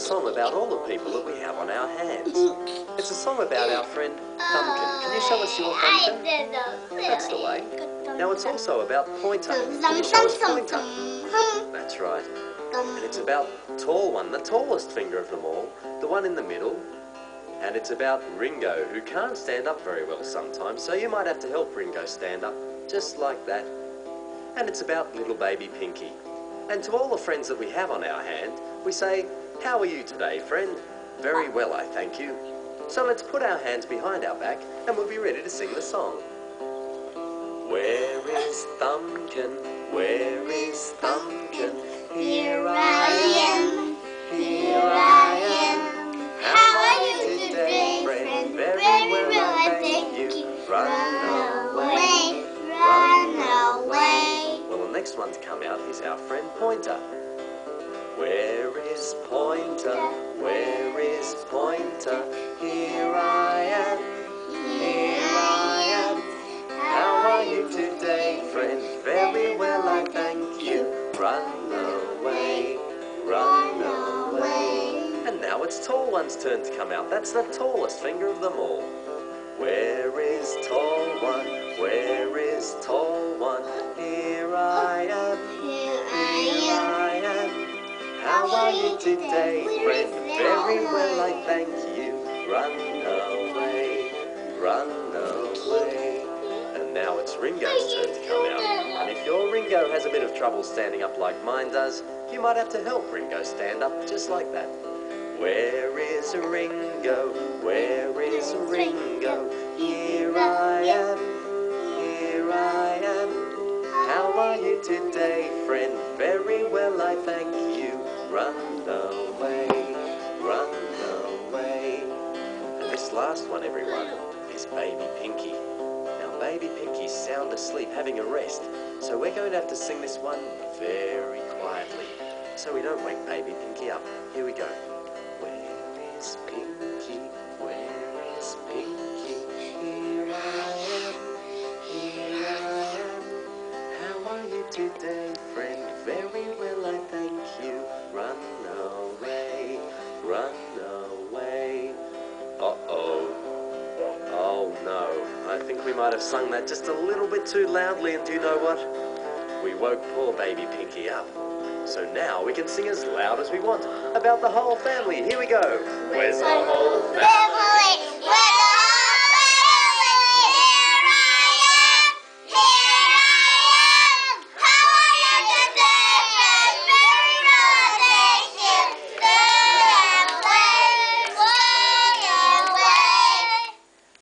song about all the people that we have on our hands. It's a song about our friend Thumbkin. Can you show us your Thumbkin? That's the way. Now it's also about Pointer. Can you show us Pointer? That's right. And it's about Tall One, the tallest finger of them all, the one in the middle. And it's about Ringo, who can't stand up very well sometimes, so you might have to help Ringo stand up, just like that. And it's about little baby Pinky. And to all the friends that we have on our hand, we say, How are you today, friend? Very well, I thank you. So let's put our hands behind our back and we'll be ready to sing the song. Where is Thumbkin? Where is Thumbkin? Here I am, here I am. How are you today, friend? Very well, I thank you. Run away, run away. Well, the next one to come out is our friend Pointer. Where is Pointer? Where is Pointer? Here I am, here I am. How are you today, friend? Very well, I thank you. Run away, run away. And now it's Tall One's turn to come out. That's the tallest finger of them all. Where is you today, friend? Very well, I thank you. Run away, run away. And now it's Ringo's turn to come out. And if your Ringo has a bit of trouble standing up like mine does, you might have to help Ringo stand up just like that. Where is Ringo? Where is Ringo? Here I am, here I am. How are you today, friend? Very well, I thank you. Last one, everyone, is Baby Pinky. Now, Baby Pinky's sound asleep, having a rest. So we're going to have to sing this one very quietly, so we don't wake Baby Pinky up. Here we go. Where is Pinky? Where is Pinky? Here I am, here I am. How are you today, friend? Very well, I thank you. Run away, run we might have sung that just a little bit too loudly, and do you know what? We woke poor baby Pinky up. So now we can sing as loud as we want about the whole family. Here we go. Where's the whole family?